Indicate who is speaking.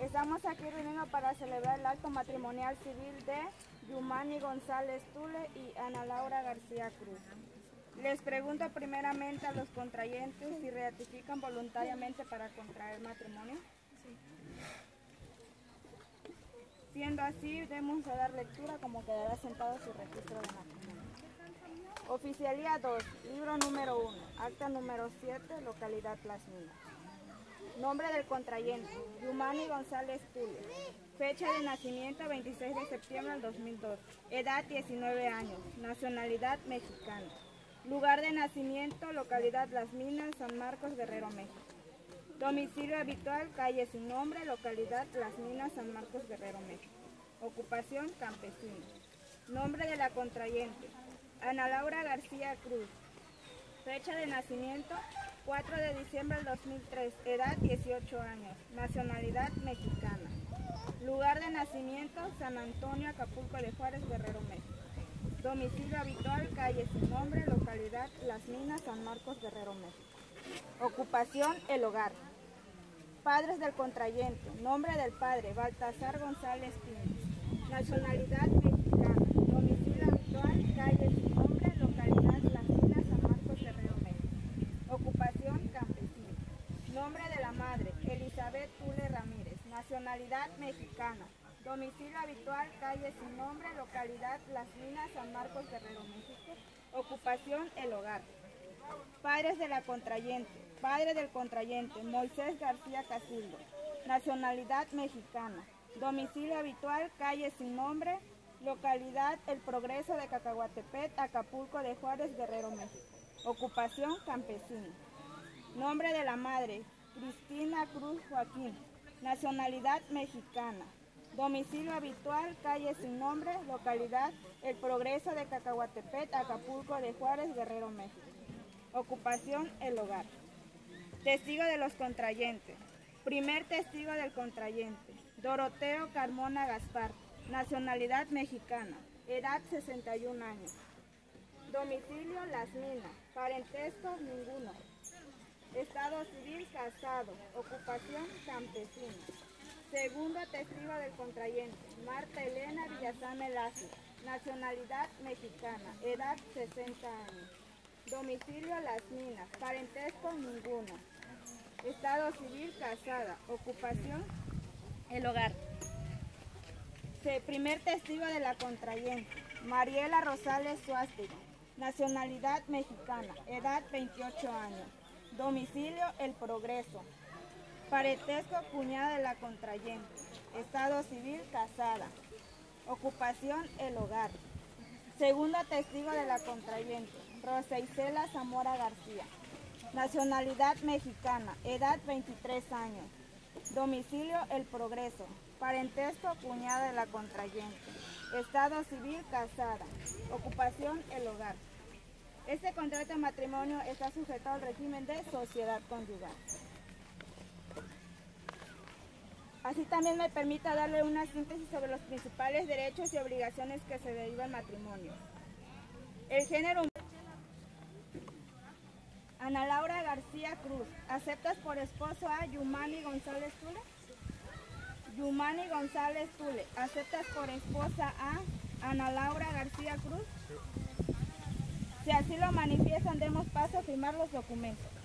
Speaker 1: Estamos aquí reunidos para celebrar el acto matrimonial civil de Yumani González Tule y Ana Laura García Cruz. Les pregunto primeramente a los contrayentes si ratifican voluntariamente para contraer matrimonio. Siendo así, debemos dar lectura como quedará sentado su registro de matrimonio. Oficialía 2, libro número 1, acta número 7, localidad Las Minas. Nombre del contrayente, Yumani González Tule. Fecha de nacimiento 26 de septiembre del 2002. Edad 19 años. Nacionalidad mexicana. Lugar de nacimiento, localidad Las Minas, San Marcos, Guerrero, México. Domicilio habitual, calle sin nombre, localidad Las Minas, San Marcos, Guerrero, México. Ocupación, campesino. Nombre de la contrayente, Ana Laura García Cruz. Fecha de nacimiento, 4 de diciembre del 2003. Edad, 18 años. Nacionalidad, mexicana. Lugar de nacimiento, San Antonio, Acapulco de Juárez, Guerrero, México. Domicilio habitual, calle sin nombre, localidad Las Minas, San Marcos, Guerrero, México. Ocupación, el hogar. Padres del contrayente. Nombre del padre, Baltasar González Pino. Nacionalidad mexicana. Domicilio habitual, calle sin nombre, localidad Las Minas, San Marcos, Guerrero, México. Ocupación, campesino. Nombre la madre, Elizabeth Tule Ramírez. Nacionalidad mexicana. Domicilio habitual, calle sin nombre, localidad Las Minas, San Marcos, Guerrero, México. Ocupación, el hogar. Padres de la contrayente. Padre del contrayente, Moisés García Casildo. Nacionalidad mexicana. Domicilio habitual, calle sin nombre, localidad El Progreso de Cacahuatepet, Acapulco de Juárez, Guerrero, México. Ocupación, campesino. Nombre de la madre, Cristina Cruz Joaquín. Nacionalidad mexicana. Domicilio habitual, calle sin nombre, localidad El Progreso de Cacahuatepet, Acapulco de Juárez, Guerrero, México. Ocupación, el hogar. Testigo de los contrayentes. Primer testigo del contrayente. Doroteo Carmona Gaspar. Nacionalidad mexicana. Edad 61 años. Domicilio Las Minas. Parentesco ninguno. Estado civil casado. Ocupación campesina. Segundo testigo del contrayente. Marta Elena Villazán Lazo. Nacionalidad mexicana. Edad 60 años. Domicilio Las Minas. Parentesco ninguno. Estado civil casada. Ocupación el hogar. Primer testigo de la contrayente. Mariela Rosales Suástiga. Nacionalidad mexicana. Edad 28 años. Domicilio El Progreso. Parentesco cuñada de la contrayente. Estado civil casada. Ocupación el hogar. Segundo testigo de la contrayente, Rosa Isela Zamora García. Nacionalidad mexicana, edad 23 años. Domicilio El Progreso. Parentesco cuñada de la contrayente. Estado civil casada. Ocupación el hogar. Este contrato de matrimonio está sujeto al régimen de sociedad conyugal. Así también me permita darle una síntesis sobre los principales derechos y obligaciones que se derivan del matrimonio. El género Ana Laura García Cruz, ¿aceptas por esposo a Yumani González Tule? Yumani González Tule, ¿aceptas por esposa a Ana Laura García Cruz? Si así lo manifiestan, demos paso a firmar los documentos.